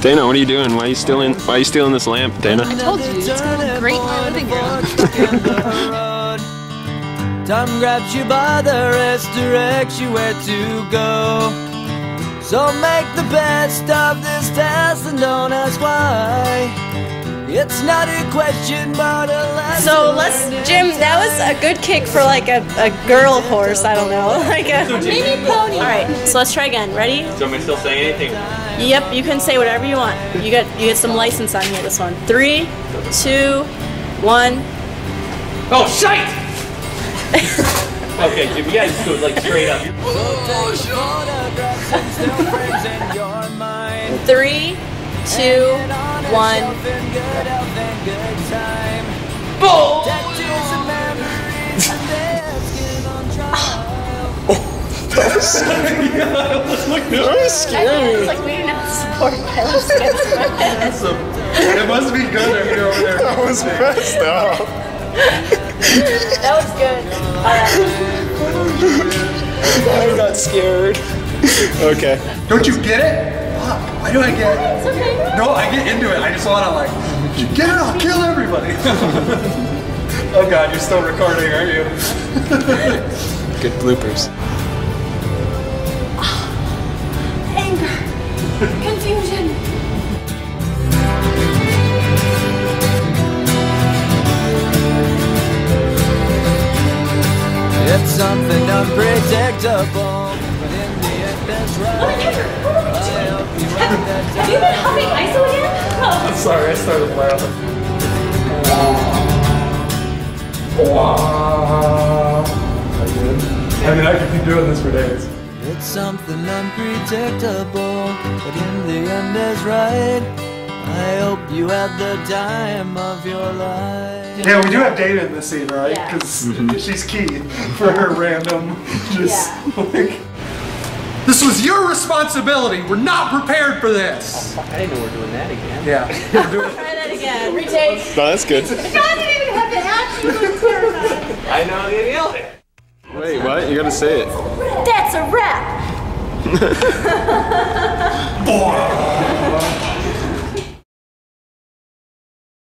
Dana, what are you doing? Why are you stealing? Why are you stealing this lamp, Dana? I told you, it's gonna look great in my living room. Time grabs you by the wrist, directs you where to go. So make the best of this test and don't ask why. It's not a question, but a lesson. So let's, Jim. That was a good kick for like a, a girl horse. I don't know, like a maybe pony. All right, so let's try again. Ready? Do you want me to still saying anything? Yep, you can say whatever you want. You get you get some license on here. This one. Three, two, one. Oh, shite! okay, Jim, you guys go like straight up. Photographs and still frames in your mind. Three, two, one. In good health and good time. Bull! Tattoos and memories and their skin on trial. That was scary. It's like we do not support violence against women. It must be good if you're over there. That was messed up. That was good. All right. I got scared. Okay. Don't you get it? Fuck, Why do I get? It's okay. No, I get into it. I just want to like, get it, I'll kill everybody. oh god, you're still recording, aren't you? Good bloopers. Anger. Confusion. It's something unpredictable, but in the end that's right. Sorry, I started laughing. Wow. I mean, I could keep doing this for days. It's something unpredictable, but in the end is right. I hope you had the time of your life. Yeah, we do have Dana in this scene, right? Yeah. Because she's key for her random, just like. This was your responsibility. We're not prepared for this. Oh, I didn't know we were doing that again. Yeah. Try that again. Retake. No, that's good. God didn't even have to ask you. I'm terrified. I know they nailed it. Wait, what? You gotta say it. That's a wrap.